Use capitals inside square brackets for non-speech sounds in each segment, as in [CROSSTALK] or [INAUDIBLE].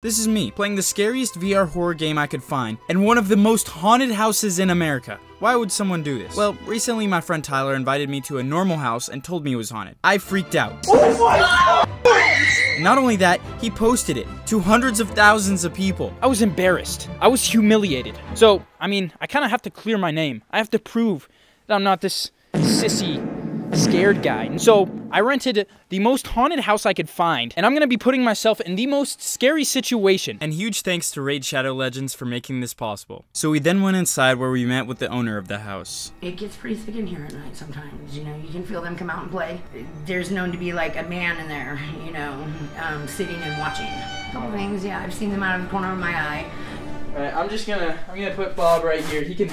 This is me, playing the scariest VR horror game I could find, and one of the most haunted houses in America. Why would someone do this? Well, recently my friend Tyler invited me to a normal house and told me it was haunted. I freaked out. And not only that, he posted it to hundreds of thousands of people. I was embarrassed. I was humiliated. So, I mean, I kind of have to clear my name. I have to prove that I'm not this sissy scared guy. So I rented the most haunted house I could find, and I'm gonna be putting myself in the most scary situation. And huge thanks to Raid Shadow Legends for making this possible. So we then went inside where we met with the owner of the house. It gets pretty thick in here at night sometimes. You know, you can feel them come out and play. There's known to be like a man in there, you know, um, sitting and watching. A couple things, yeah, I've seen them out of the corner of my eye. Alright, I'm just gonna I'm gonna put Bob right here. He can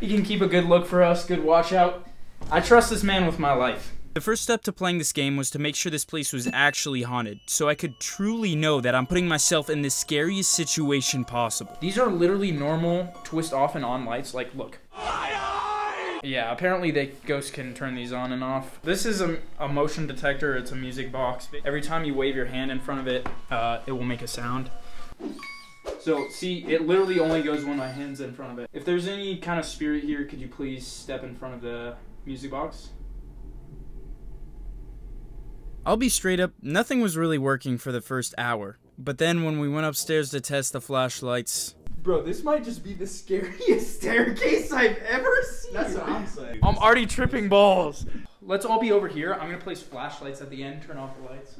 he can keep a good look for us, good watch out. I trust this man with my life. The first step to playing this game was to make sure this place was actually haunted, so I could truly know that I'm putting myself in the scariest situation possible. These are literally normal twist off and on lights. Like, look. Yeah, apparently they ghosts can turn these on and off. This is a, a motion detector. It's a music box. Every time you wave your hand in front of it, uh, it will make a sound. So, see, it literally only goes when my hand's in front of it. If there's any kind of spirit here, could you please step in front of the music box? I'll be straight up, nothing was really working for the first hour. But then when we went upstairs to test the flashlights, Bro, this might just be the scariest [LAUGHS] staircase I've ever seen. That's what I'm saying. I'm already tripping balls. Let's all be over here. I'm gonna place flashlights at the end, turn off the lights.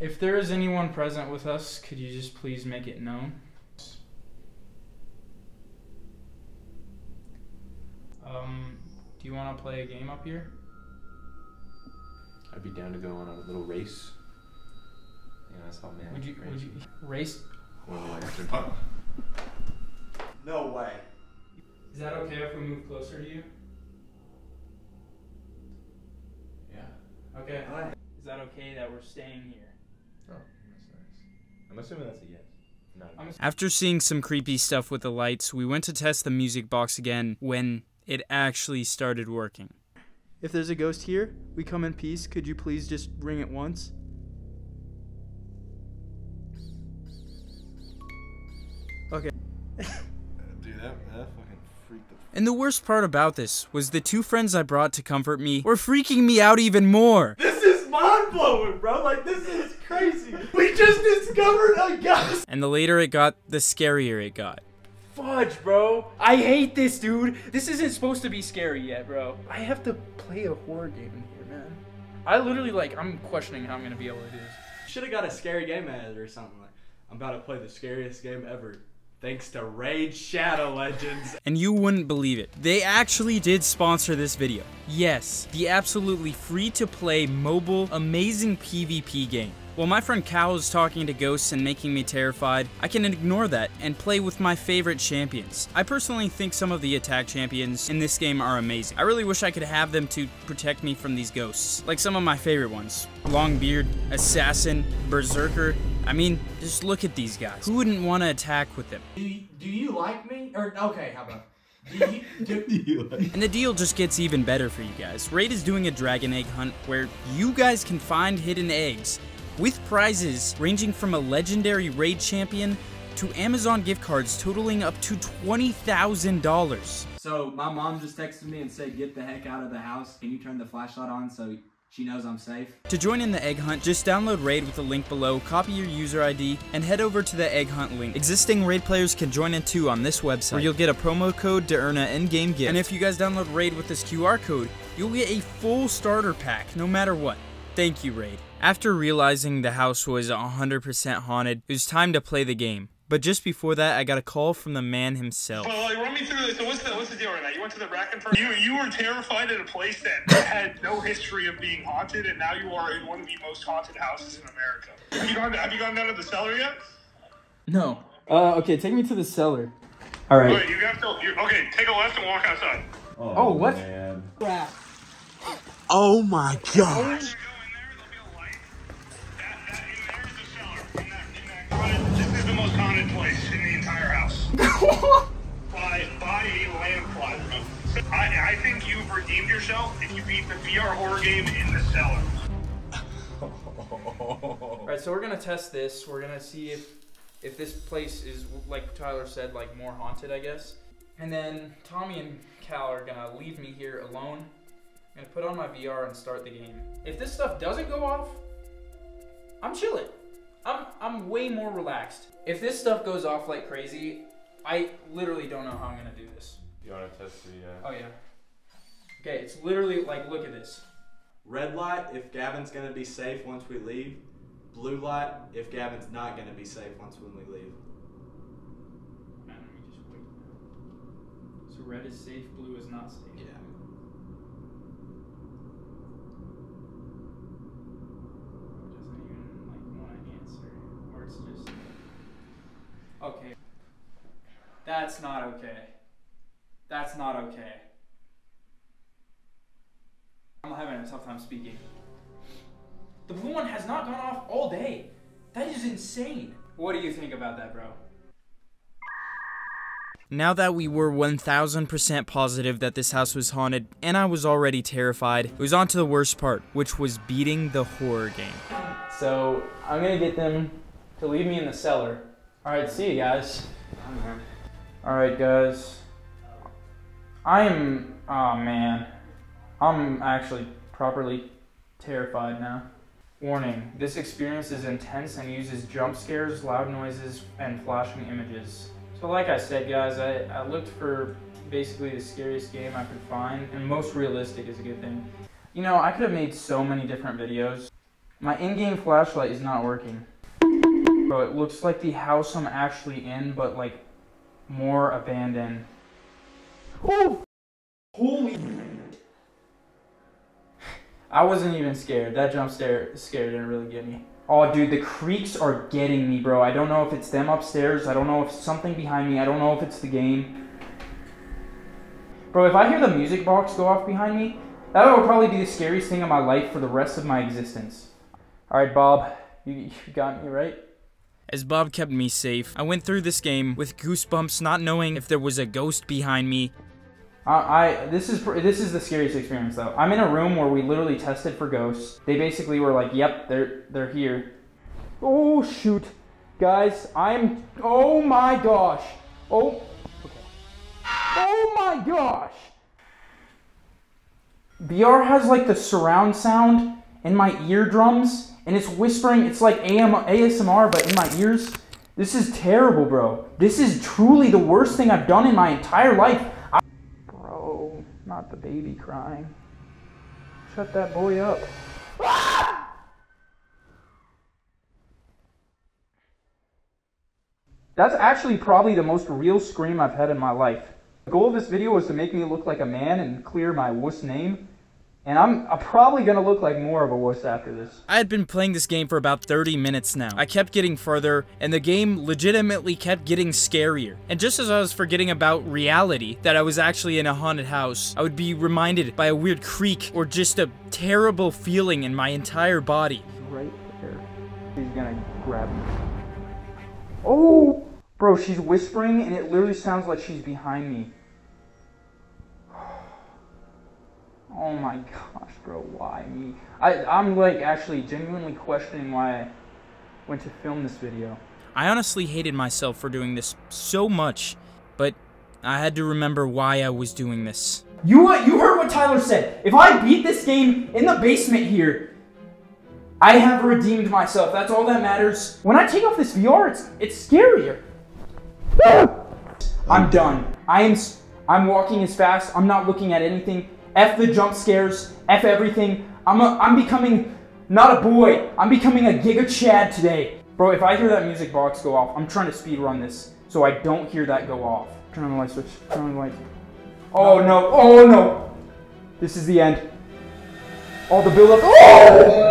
If there is anyone present with us, could you just please make it known? Um, do you want to play a game up here? I'd be down to go on a little race. Yeah, that's how man. Would you would you race? Or No way. Is that okay if we move closer to you? yeah. Okay. Is that okay that we're staying here? Oh, that's nice. I'm assuming that's a yes. No. I'm after seeing some creepy stuff with the lights, we went to test the music box again when it actually started working. If there's a ghost here, we come in peace. Could you please just ring it once? Okay. [LAUGHS] Dude, that, that fucking freaked the And the worst part about this was the two friends I brought to comfort me were freaking me out even more. This is mind blowing, bro. Like this is crazy. We just discovered a ghost. And the later it got, the scarier it got. Fudge, bro. I hate this, dude. This isn't supposed to be scary yet, bro. I have to play a horror game in here, man. I literally like I'm questioning how I'm gonna be able to do this. Should have got a scary game ad or something like. I'm about to play the scariest game ever. Thanks to Raid Shadow Legends. [LAUGHS] And you wouldn't believe it. They actually did sponsor this video. Yes, the absolutely free to play mobile amazing PvP game. While my friend Cal is talking to ghosts and making me terrified, I can ignore that and play with my favorite champions. I personally think some of the attack champions in this game are amazing. I really wish I could have them to protect me from these ghosts, like some of my favorite ones. Longbeard, Assassin, Berserker. I mean, just look at these guys. Who wouldn't want to attack with them? Do you, do you like me? Or okay, how about? Do you, do, [LAUGHS] And the deal just gets even better for you guys. Raid is doing a dragon egg hunt where you guys can find hidden eggs with prizes ranging from a legendary raid champion to Amazon gift cards totaling up to $20,000. So my mom just texted me and said, "Get the heck out of the house. Can you turn the flashlight on so she knows I'm safe?" To join in the egg hunt, just download Raid with the link below, copy your user ID, and head over to the egg hunt link. Existing Raid players can join in too on this website, where you'll get a promo code to earn an in-game gift. And if you guys download Raid with this QR code, you'll get a full starter pack, no matter what. Thank you, Raid. After realizing the house was 100% haunted, it was time to play the game. But just before that, I got a call from the man himself. Well, like, run me through this. So what's the what's the deal right now? You went to the rack and first. You you were terrified at a place that [LAUGHS] had no history of being haunted, and now you are in one of the most haunted houses in America. Have you gone Have you gone down to the cellar yet? No. Uh, okay, take me to the cellar. All right. Wait, you have to. You, okay, take a left and walk outside. Oh, what? oh my god. As you go in is the most haunted place in the entire house. [LAUGHS] by by a landslide, bro. I I think you've redeemed yourself if you beat the VR horror game in the cellar. All right, so we're gonna test this. We're gonna see if if this place is like Tyler said, like more haunted, I guess. And then Tommy and Cal are gonna leave me here alone. I'm gonna put on my VR and start the game. If this stuff doesn't go off, I'm chilling. I'm I'm way more relaxed. If this stuff goes off like crazy, I literally don't know how I'm gonna do this. You want to test the? Uh... Oh yeah. Okay, it's literally like look at this. Red light if Gavin's gonna be safe once we leave. Blue light if Gavin's not gonna be safe once when we leave. Man, let me just wait. So red is safe, blue is not safe. Yeah. doesn't even like want to answer, or it's just okay. That's not okay. That's not okay. I'm having a tough time speaking. The blue one has not gone off all day. That is insane. What do you think about that, bro? Now that we were 1000% positive that this house was haunted, and I was already terrified, it was on to the worst part, which was beating the horror game. So I'm gonna get them to leave me in the cellar. All right, see you guys. All right, guys. I'm. Oh man, I'm actually properly terrified now. Warning: This experience is intense and uses jump scares, loud noises, and flashing images. So, like I said, guys, I, I looked for basically the scariest game I could find, and most realistic is a good thing. You know, I could have made so many different videos. My in-game flashlight is not working. Bro, it looks like the house I'm actually in, but like more abandoned. Oh! Holy I wasn't even scared. That jump scare scare didn't really get me. Oh, dude, the creaks are getting me, bro. I don't know if it's them upstairs. I don't know if it's something behind me. I don't know if it's the game. Bro, if I hear the music box go off behind me, that will probably be the scariest thing in my life for the rest of my existence. All right, Bob, you, you got me right. As Bob kept me safe, I went through this game with goosebumps, not knowing if there was a ghost behind me. I, I this is this is the scariest experience though. I'm in a room where we literally tested for ghosts. They basically were like, "Yep, they're they're here." Oh shoot, guys! I'm. Oh my gosh! Oh. Oh my gosh! VR has like the surround sound in my eardrums, and it's whispering. It's like AM, ASMR, but in my ears. This is terrible, bro. This is truly the worst thing I've done in my entire life. I- bro, not the baby crying. Shut that boy up. That's actually probably the most real scream I've had in my life. The goal of this video was to make me look like a man and clear my wuss name. And I'm, I'm probably gonna look like more of a wuss after this. I had been playing this game for about 30 minutes now. I kept getting further, and the game legitimately kept getting scarier. And just as I was forgetting about reality, that I was actually in a haunted house, I would be reminded by a weird creak or just a terrible feeling in my entire body. Right there. She's gonna grab me. Oh! Bro, she's whispering, and it literally sounds like she's behind me. Oh my gosh, bro, why me? I, I'm like actually genuinely questioning why I went to film this video. I honestly hated myself for doing this so much, but I had to remember why I was doing this. You? You heard what Tyler said. If I beat this game in the basement here, I have redeemed myself. That's all that matters. When I take off this VR, it's it's scarier. I'm done. I am. I'm walking as fast. I'm not looking at anything. F the jump scares. F everything. I'm a, I'm becoming not a boy. I'm becoming a Giga Chad today. Bro, if I hear that music box go off, I'm trying to speed run this so I don't hear that go off. Turn on the light switch. Turn on the light. Oh no! Oh no! This is the end. All the build up. Oh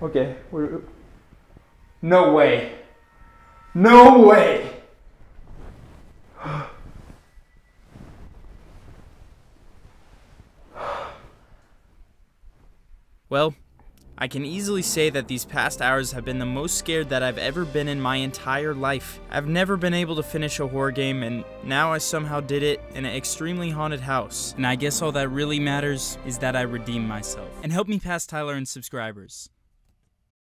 no! Okay, we're. No way. No way. Well, I can easily say that these past hours have been the most scared that I've ever been in my entire life. I've never been able to finish a horror game, and now I somehow did it in an extremely haunted house. And I guess all that really matters is that I redeemed myself. And help me pass Tyler and subscribers.